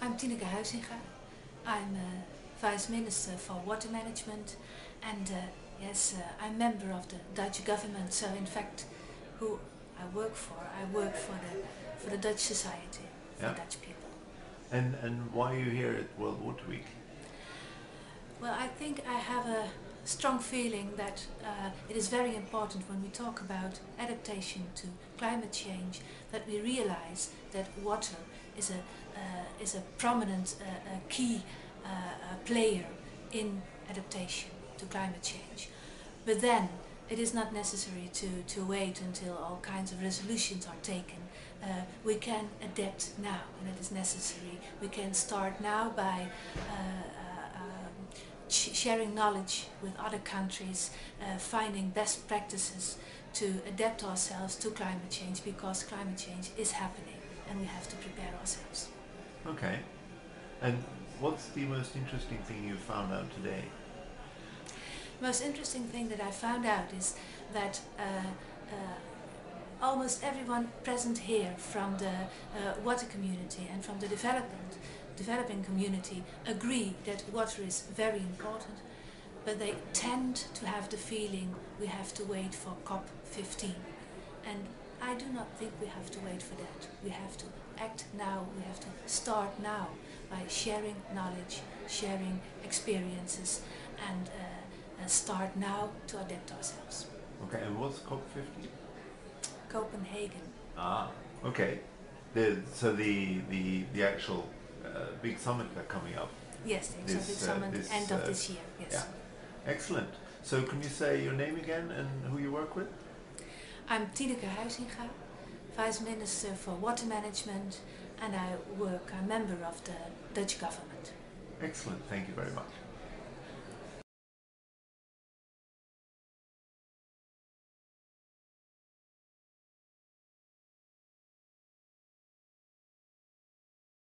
I'm Tineke Huizinga. I'm uh, Vice Minister for Water Management and uh, yes, uh, I'm member of the Dutch government. So in fact, who I work for, I work for the for the Dutch society, for Yeah. Dutch people. And and why are you here at World Water Week? Well, I think I have a strong feeling that uh, it is very important when we talk about adaptation to climate change that we realize that water is a uh, is a prominent uh, uh, key uh, player in adaptation to climate change. But then it is not necessary to, to wait until all kinds of resolutions are taken. Uh, we can adapt now, and it is necessary. We can start now by uh, sharing knowledge with other countries, uh, finding best practices to adapt ourselves to climate change because climate change is happening and we have to prepare ourselves. Okay. And what's the most interesting thing you found out today? most interesting thing that I found out is that uh, uh, almost everyone present here from the uh, water community and from the development, developing community agree that water is very important, but they tend to have the feeling we have to wait for COP15. And I do not think we have to wait for that. We have to act now, we have to start now by sharing knowledge, sharing experiences, and uh, start now to adapt ourselves. Okay, and what's COP50? Copenhagen. Ah, okay. The, so the, the, the actual uh, big summit that coming up. Yes, the This, exotic uh, summit this, end uh, of this year. Yes. Yeah. Excellent. So can you say your name again and who you work with? I'm Tineke Huizinga, Vice Minister for Water Management, and I work, I'm member of the Dutch government. Excellent. Thank you very much.